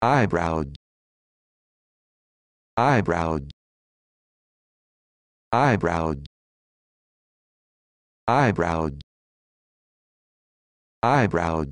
eyebrow eyebrow eyebrow eyebrow eyebrow